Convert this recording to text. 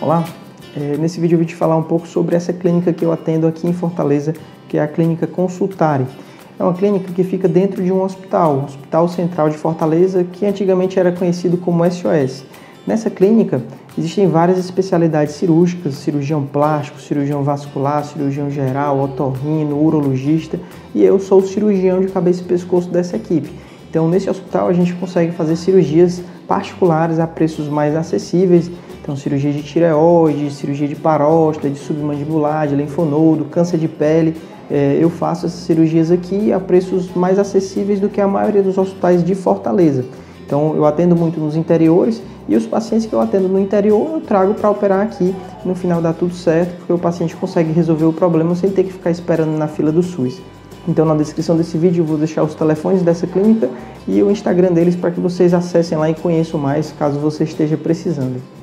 Olá, é, nesse vídeo eu vim te falar um pouco sobre essa clínica que eu atendo aqui em Fortaleza, que é a Clínica Consultare. É uma clínica que fica dentro de um hospital, Hospital Central de Fortaleza, que antigamente era conhecido como SOS. Nessa clínica existem várias especialidades cirúrgicas, cirurgião plástico, cirurgião vascular, cirurgião geral, otorrino, urologista, e eu sou o cirurgião de cabeça e pescoço dessa equipe. Então, nesse hospital a gente consegue fazer cirurgias particulares a preços mais acessíveis então, cirurgia de tireoide, cirurgia de paróstata, de submandibular, de linfonodo, câncer de pele. É, eu faço essas cirurgias aqui a preços mais acessíveis do que a maioria dos hospitais de Fortaleza. Então, eu atendo muito nos interiores e os pacientes que eu atendo no interior eu trago para operar aqui. No final dá tudo certo, porque o paciente consegue resolver o problema sem ter que ficar esperando na fila do SUS. Então, na descrição desse vídeo, eu vou deixar os telefones dessa clínica e o Instagram deles para que vocês acessem lá e conheçam mais caso você esteja precisando.